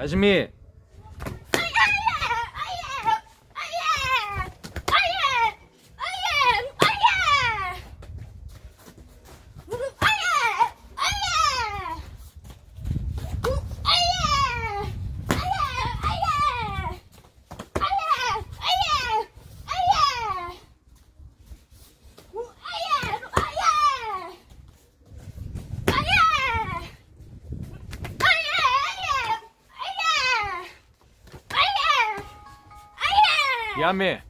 아줌미 やめ